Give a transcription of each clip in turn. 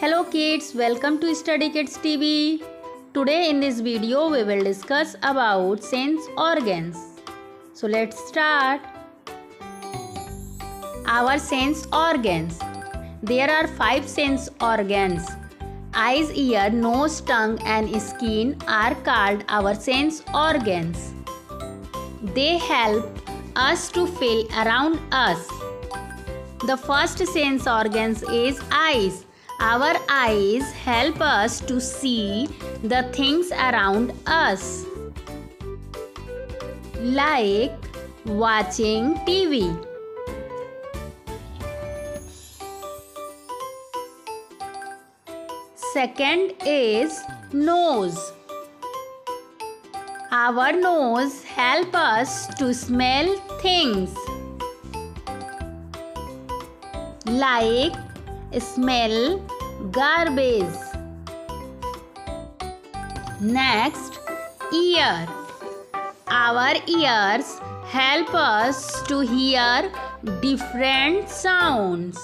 Hello kids, welcome to Study Kids TV. Today in this video we will discuss about sense organs. So let's start. Our sense organs. There are five sense organs. Eyes, ear, nose, tongue and skin are called our sense organs. They help us to feel around us. The first sense organs is eyes. Our eyes help us to see the things around us. Like watching TV. Second is nose. Our nose help us to smell things like smell garbage. Next, ear. Our ears help us to hear different sounds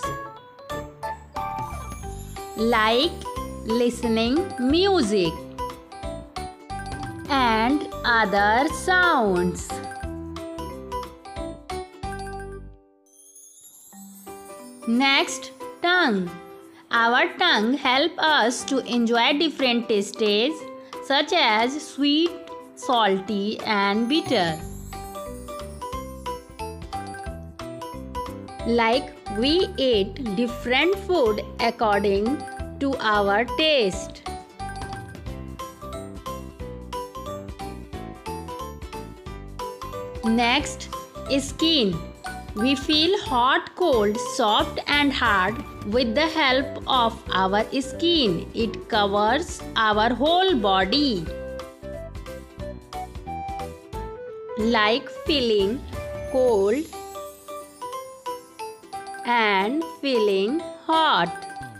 like listening music and other sounds. Next, tongue. Our tongue help us to enjoy different tastes such as sweet, salty and bitter. Like we eat different food according to our taste. Next, is skin. We feel hot, cold, soft and hard with the help of our skin. It covers our whole body. Like feeling cold and feeling hot.